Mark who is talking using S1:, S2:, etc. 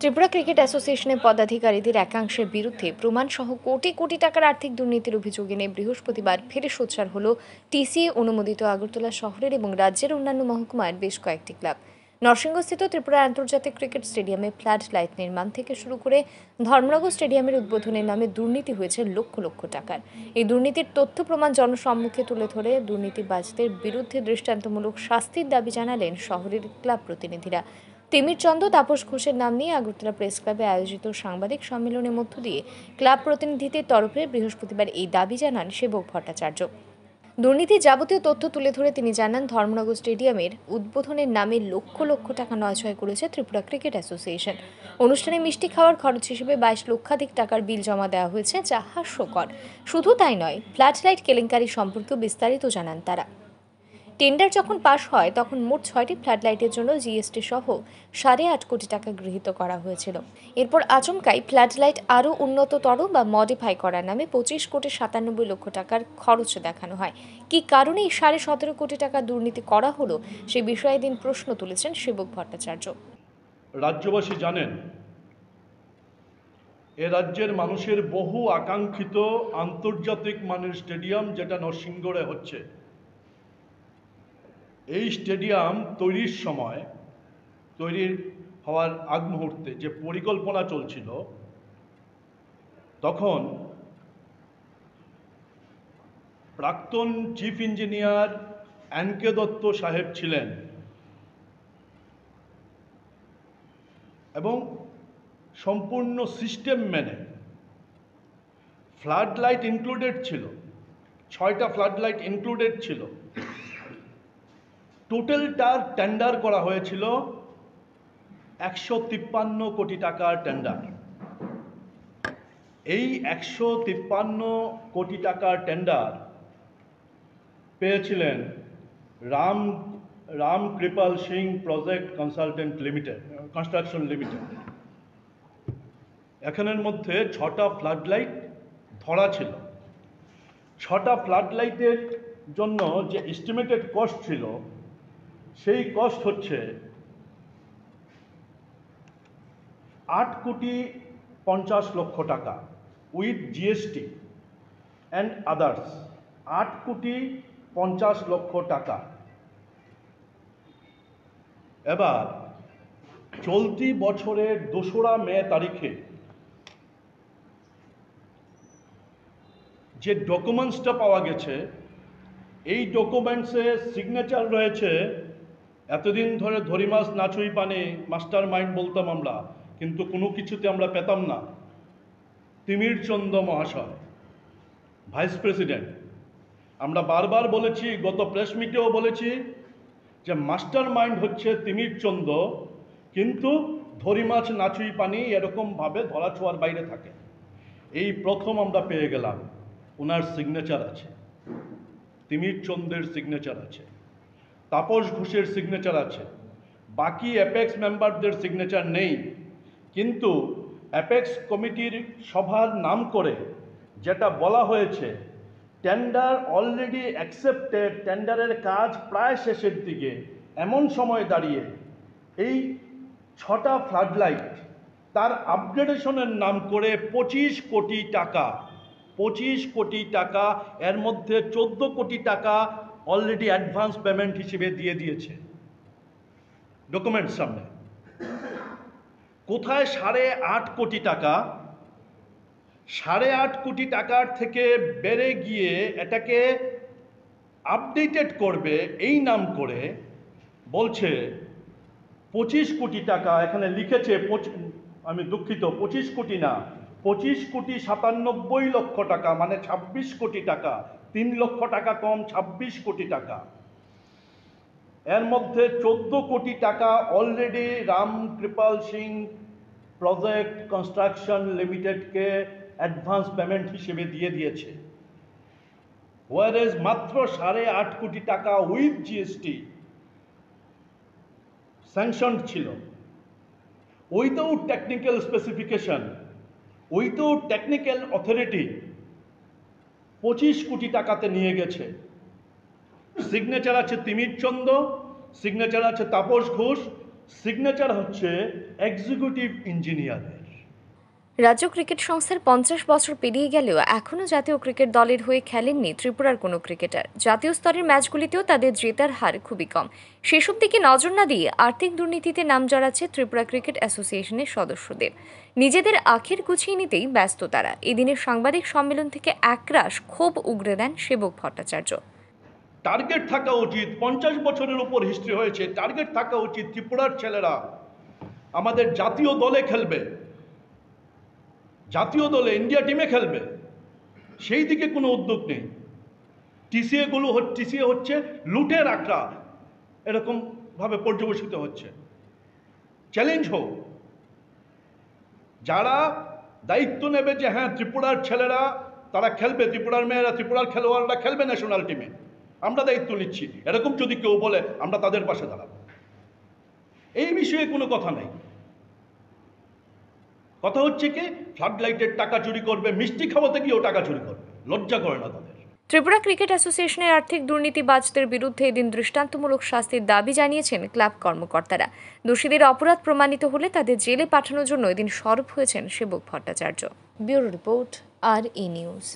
S1: Tripura cricket অ্যাসোসিয়েশনের পদাধিকারীদের একাংশের বিরুদ্ধে প্রমাণসহ কোটি কোটি টাকার আর্থিক দুর্নীতির অভিযোগ এনে বৃহস্পতিবার ফেরে সোচ্চার হল টিসিএ অনুমোদিত আগরতলা শহরের এবং রাজ্যের অন্যান্য মহকুমার বেশ কয়েকটি ক্লাব। নরসিংহস্থিত ত্রিপুরা আন্তর্জাতিক ক্রিকেট স্টেডিয়ামে ফ্ল্যাড লাইট নির্মাণ থেকে শুরু করে ধর্মনগর স্টেডিয়ামের উদ্বোধনের নামে দুর্নীতি হয়েছে লক্ষ লক্ষ টাকার। এই দুর্নীতির তথ্য প্রমাণ জনসম্মুখে তুলে ধরে দুর্নীতিবাজদের বিরুদ্ধে দৃষ্টান্তমূলক শাস্তির দাবি জানালেন শহরের ক্লাব প্রতিনিধিরা। তিমির চন্দ তাপস ঘোষের নাম নিয়ে আগরতলা প্রেস ক্লাবে আয়োজিত সাংবাদিক সম্মেলনের মধ্য দিয়ে ক্লাব প্রতিনিধিদের তরফে বৃহস্পতিবার এই দাবি জানান সেবক ভট্টাচার্য। দুর্নীতির যাবতীয় তথ্য তুলে ধরে তিনি জানান, ধর্মনগর স্টেডিয়ামের উদ্বোধনের নামে লক্ষ লক্ষ টাকা নয়ছয় করেছে ত্রিপুরা ক্রিকেট অ্যাসোসিয়েশন। অনুষ্ঠানে মিষ্টি খাওয়ার খরচ হিসেবে বাইশ লক্ষাধিক টাকার বিল জমা দেওয়া হয়েছে, যা হাস্যকর। শুধু তাই নয় ফ্ল্যাট লাইট কেলেঙ্কারি সম্পর্কেও বিস্তারিত জানান তারা। টেন্ডার যখন পাশ হয়, তখন মোট ছয়টি ফ্ল্যাট লাইটের জন্য জিএসটি সহ সাড়ে আট কোটি টাকা গৃহীত করা হয়েছিল। এরপর আচমকাই ফ্ল্যাট লাইট আরও উন্নততর বা মডিফাই করার নামে পঁচিশ কোটি সাতানব্বই লক্ষ টাকার খরচ দেখানো হয়। কি কারণে এই সাড়ে সতেরো কোটি টাকা দুর্নীতি করা হলো, সে বিষয়ে দিন প্রশ্ন তুলেছেন সেবক ভট্টাচার্য।
S2: রাজ্যবাসী জানেন, এ রাজ্যের মানুষের বহু আকাঙ্ক্ষিত আন্তর্জাতিক মানের স্টেডিয়াম যেটা নরসিংগড়ে হচ্ছে। এই স্টেডিয়াম তৈরির সময়, তৈরির হওয়ার আগ মুহূর্তে যে পরিকল্পনা চলছিল, তখন প্রাক্তন চিফ ইঞ্জিনিয়ার এনকে দত্ত সাহেব ছিলেন। এবং সম্পূর্ণ সিস্টেম মেনে ফ্লাড লাইট ইনক্লুডেড ছিল, ছয়টা ফ্লাড লাইট ইনক্লুডেড ছিল। টোটালটার টেন্ডার করা হয়েছিল একশো তিপ্পান্ন কোটি টাকার টেন্ডার এই একশো তিপ্পান্ন কোটি টাকার টেন্ডার পেয়েছিলেন Ram Ram Kripal Singh project consultant limited, construction limited. এখানের মধ্যে ছটা ফ্লাড লাইট ধরা ছিল। ছটা ফ্লাড লাইটের জন্য যে এস্টিমেটেড কস্ট ছিল সেই কস্ট হচ্ছে আট কোটি পঞ্চাশ লক্ষ টাকা উইথ জিএসটি অ্যান্ড আদার্স। আট কোটি পঞ্চাশ লক্ষ টাকা। এবার চলতি বছরের দোসরা মে তারিখে যে ডকুমেন্টসটা পাওয়া গেছে, এই ডকুমেন্টসে সিগনেচার রয়েছে এতদিন ধরে ধরি মাছ নাচুই পানে মাস্টার মাইন্ড বলতাম আমরা, কিন্তু কোনো কিছুতে আমরা পেতাম না। তিমির চন্দ মহাশয়, ভাইস প্রেসিডেন্ট, আমরা বারবার বলেছি, গত প্রেস মিটেও বলেছি যে মাস্টার মাইন্ড হচ্ছে তিমির চন্দ কিন্তু ধরি মাছ নাচুই পানি এরকমভাবে ধরা ছোঁয়ার বাইরে থাকে। এই প্রথম আমরা পেয়ে গেলাম। ওনার সিগনেচার আছে। তিমির চন্দ্রের সিগনেচার আছে। তাপস ঘোষের সিগনেচার আছে। বাকি অ্যাপেক্স মেম্বারদের সিগনেচার নেই। কিন্তু অ্যাপেক্স কমিটির সভার নাম করে যেটা বলা হয়েছে টেন্ডার অলরেডি অ্যাকসেপ্টেড টেন্ডারের কাজ প্রায় শেষের দিকে, এমন সময় দাঁড়িয়ে এই ছটা ফ্লাডলাইট তার আপগ্রেডেশনের নাম করে পঁচিশ কোটি টাকা, পঁচিশ কোটি টাকা, এর মধ্যে চোদ্দ কোটি টাকা অলরেডি অ্যাডভান্স পেমেন্ট হিসেবে দিয়ে দিয়েছে। ডকুমেন্ট সামনে। কোথায় সাড়ে আট কোটি টাকা? সাড়ে আট কোটি টাকার থেকে বেড়ে গিয়ে এটাকে আপডেটেড করবে, এই নাম করে বলছে, পঁচিশ কোটি টাকা, এখানে লিখেছে আমি দুঃখিত, পঁচিশ কোটি না, পঁচিশ কোটি সাতানব্বই লক্ষ টাকা মানে ছাব্বিশ কোটি টাকা। তিন লক্ষ টাকা কম, ছাব্বিশ কোটি টাকা। এর মধ্যে চোদ্দ কোটি টাকা already Ram Kripal Singh project construction লিমিটেডকে advance payment হিসেবে দিয়ে দিয়েছে। ওয়ারেজ মাত্র সাড়ে আট কোটি টাকা উইথ জিএসটি স্যাংশন ছিল। Without technical specification without technical authority পঁচিশ কোটি টাকাতে নিয়ে গেছে। সিগনেচার আছে তিমির চন্দ সিগনেচার আছে তাপস ঘোষ সিগনেচার হচ্ছে এক্সিকিউটিভ ইঞ্জিনিয়ারের
S1: রাজ্য ক্রিকেট সংস্থার পঞ্চাশ বছর পেরিয়ে গেলেও এখনও জাতীয় ক্রিকেট দলের হয়ে খেলেননি ত্রিপুরার কোনো ক্রিকেটার। জাতীয় স্তরের ম্যাচগুলিতেও তাদের জেতার হার খুবই কম। সেসব দিকে নজর না দিয়ে আর্থিক দুর্নীতিতে নাম জড়াচ্ছে ত্রিপুরা ক্রিকেট অ্যাসোসিয়েশনের সদস্যদের। নিজেদের আখের গুছিয়ে নিতেই ব্যস্ত তারা। এদিনের সাংবাদিক সম্মেলন থেকে একরাশ ক্ষোভ উগরে দেন সেবক ভট্টাচার্য।
S2: টার্গেট থাকা উচিত। পঞ্চাশ বছরের উপর হিস্ট্রি হয়েছে। টার্গেট থাকা উচিত ত্রিপুরার ছেলেরা। আমাদের জাতীয় দলে খেলবে। জাতীয় দলে ইন্ডিয়া টিমে খেলবে, সেই দিকে কোনো উদ্যোগ নেই। টিসিএগুলো টিসিএ হচ্ছে লুটের আখড়া এরকমভাবে পর্যবেসিত হচ্ছে। চ্যালেঞ্জ হোক, যারা দায়িত্ব নেবে যে হ্যাঁ ত্রিপুরার ছেলেরা, তারা খেলবে, ত্রিপুরার মেয়েরা, ত্রিপুরার খেলোয়াড়রা খেলবে ন্যাশনাল টিমে আমরা দায়িত্ব নিচ্ছি, এরকম যদি কেউ বলে, আমরা তাদের পাশে দাঁড়াবো। এই বিষয়ে কোনো কথা নেই। কথা হচ্ছে কি ফ্লাড লাইটের টাকা চুরি করবে, মিষ্টি খাওয়াতে গিয়েও টাকা চুরি করবে। লজ্জা করে না তাদের।
S1: ত্রিপুরা ক্রিকেট অ্যাসোসিয়েশনের আর্থিক দুর্নীতিবাজদের বিরুদ্ধে এদিন দৃষ্টান্তমূলক শাস্তির দাবি জানিয়েছেন ক্লাব কর্মকর্তারা। দোষীদের অপরাধ প্রমাণিত হলে তাদের জেলে পাঠানোর জন্য এদিন সরব হয়েছেন Sebak Bhattacharya. Bureau report, R E news.